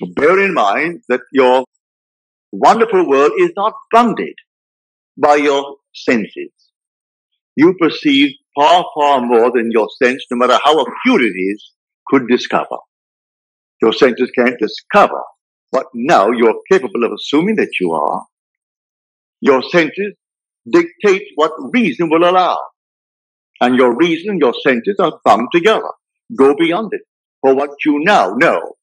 So bear in mind that your wonderful world is not bounded by your senses. You perceive far, far more than your sense, no matter how acute it is, could discover. Your senses can't discover what now you're capable of assuming that you are. Your senses dictate what reason will allow. And your reason and your senses are bound together. Go beyond it. For what you now know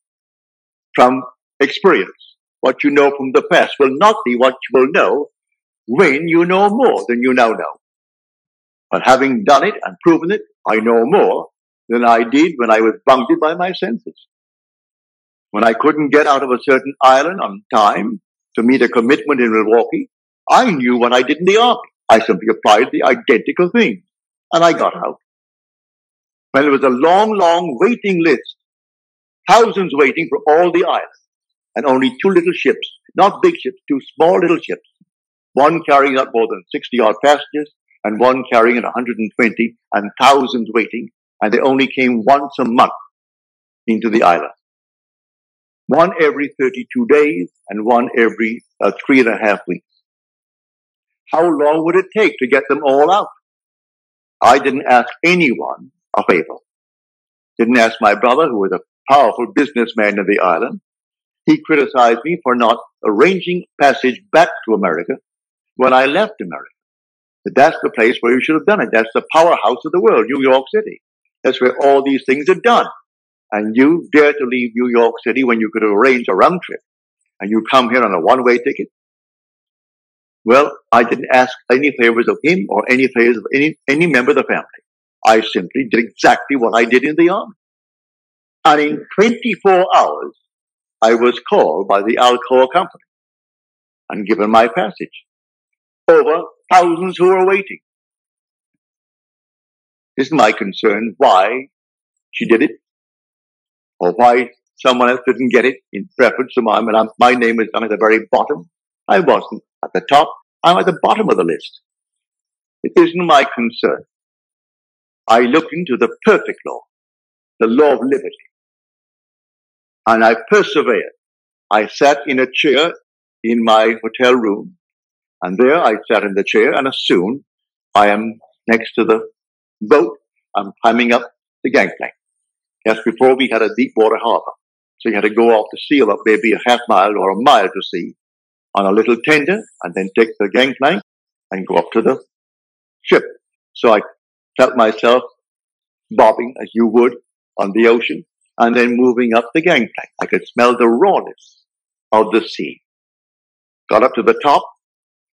from experience, what you know from the past will not be what you will know when you know more than you now know. But having done it and proven it, I know more than I did when I was bounded by my senses. When I couldn't get out of a certain island on time to meet a commitment in Milwaukee, I knew what I did in the army. I simply applied the identical thing and I got out. When there was a long, long waiting list, thousands waiting for all the islands, and only two little ships, not big ships, two small little ships, one carrying not more than 60 odd passengers and one carrying 120 and thousands waiting, and they only came once a month into the island. One every 32 days and one every uh, three and a half weeks. How long would it take to get them all out? I didn't ask anyone a favor. Didn't ask my brother, who was a powerful businessman of the island. He criticized me for not arranging passage back to America when I left America. But that's the place where you should have done it. That's the powerhouse of the world, New York City. That's where all these things are done. And you dare to leave New York City when you could arrange a round trip and you come here on a one-way ticket? Well, I didn't ask any favors of him or any favors of any, any member of the family. I simply did exactly what I did in the army. And in 24 hours, I was called by the Alcoa company and given my passage over thousands who were waiting. Isn't my concern why she did it or why someone else didn't get it in preference to mine, and my name is down at the very bottom. I wasn't at the top. I'm at the bottom of the list. It isn't my concern. I look into the perfect law, the law of liberty. And I persevered. I sat in a chair in my hotel room, and there I sat in the chair, and soon I am next to the boat, I'm climbing up the gangplank. Just before we had a deep water harbor. So you had to go off the sea about maybe a half mile or a mile to sea on a little tender and then take the gangplank and go up to the ship. So I felt myself bobbing as you would on the ocean and then moving up the gangplank. I could smell the rawness of the sea. Got up to the top.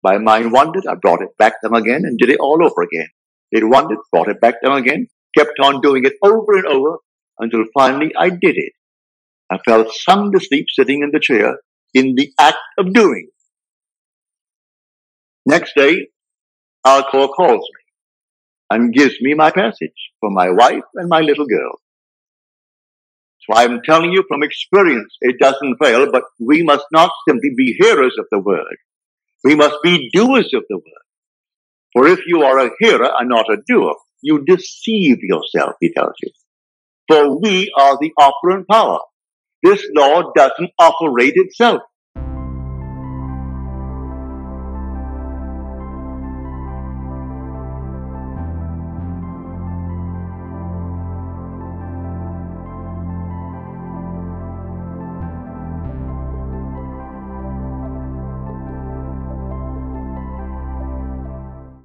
My mind wandered. I brought it back down again and did it all over again. It wandered, brought it back down again, kept on doing it over and over until finally I did it. I fell sound asleep sitting in the chair in the act of doing. Next day, Alcoa calls me and gives me my passage for my wife and my little girl. So I'm telling you from experience, it doesn't fail, but we must not simply be hearers of the word. We must be doers of the word. For if you are a hearer and not a doer, you deceive yourself, he tells you. For we are the operant power. This law doesn't operate itself.